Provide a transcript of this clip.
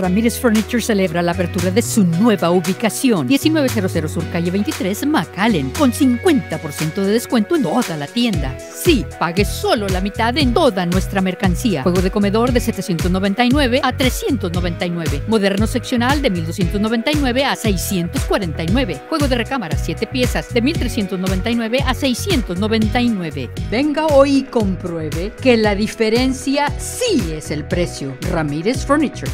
Ramírez Furniture celebra la apertura de su nueva ubicación, 1900 Sur Calle 23, McAllen, con 50% de descuento en toda la tienda. Sí, pague solo la mitad en toda nuestra mercancía. Juego de comedor de 799 a 399. Moderno seccional de 1299 a 649. Juego de recámara 7 piezas de 1399 a 699. Venga hoy y compruebe que la diferencia sí es el precio. Ramírez Furniture.